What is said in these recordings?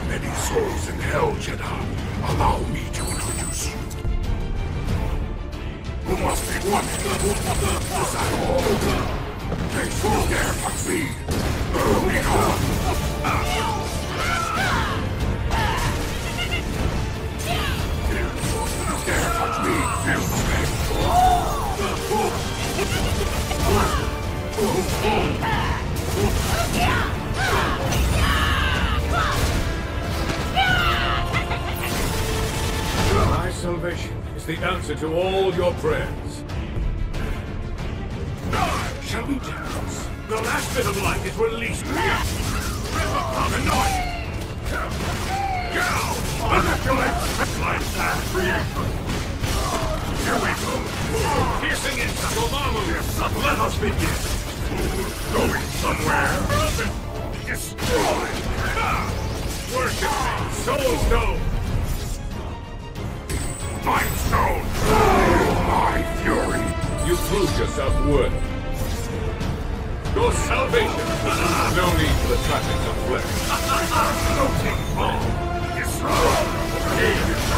souls in hell, Jedah. Allow me to introduce you. Who must be one? Is that all? Touch me. My is the answer to all your prayers. Shall we dance? The last bit of light is released. Rip upon the knife. Go! Manipulate! Like that. Here we go. Piercing in armor. Let us begin. Going somewhere. Destroy. Worship me. Soul Stone. Yourself worthy. Your salvation. No need for the trappings of flesh. Floating bomb. Destroy.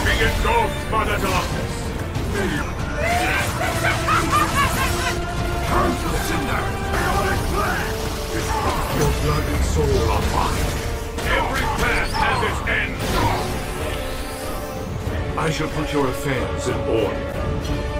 Be engulfed by the darkness. Turn to cinder. Your blood and soul are mine. Every path has its end. I shall put your affairs in order.